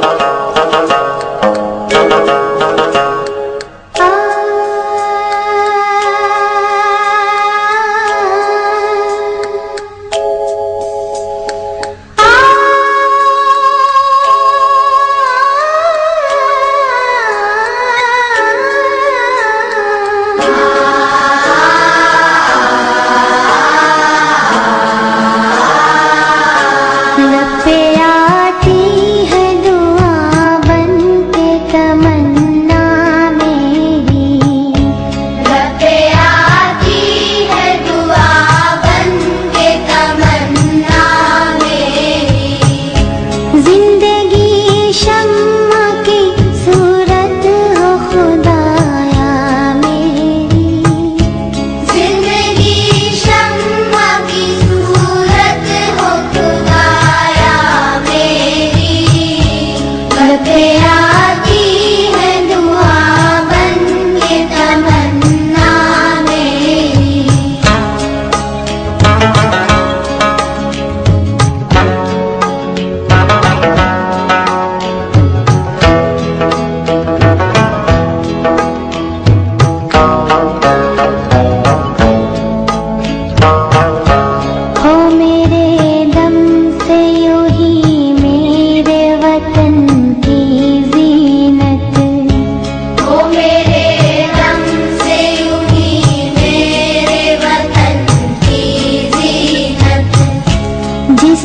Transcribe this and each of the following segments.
わらわら。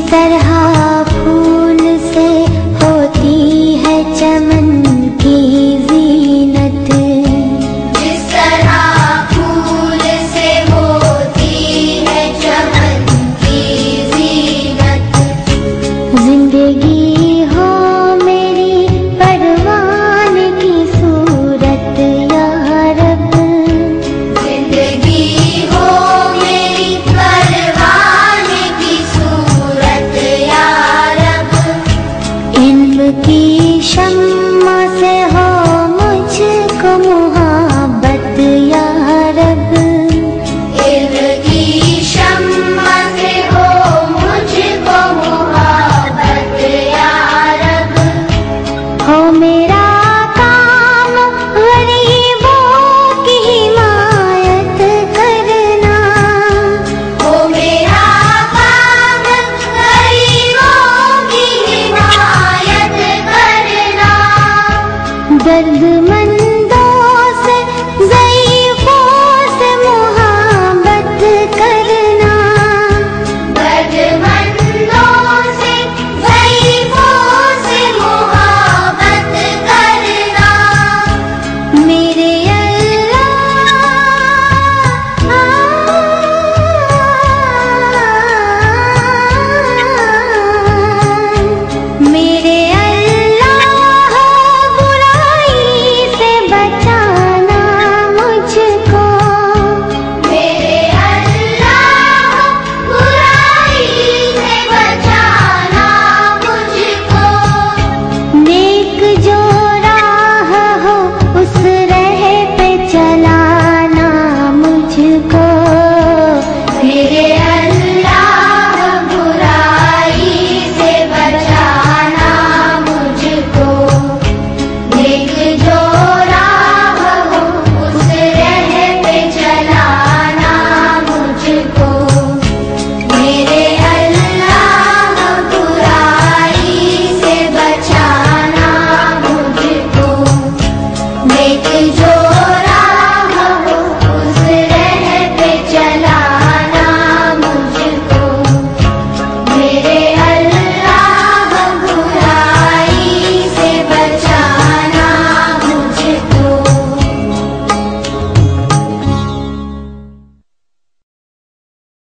तरह दर्द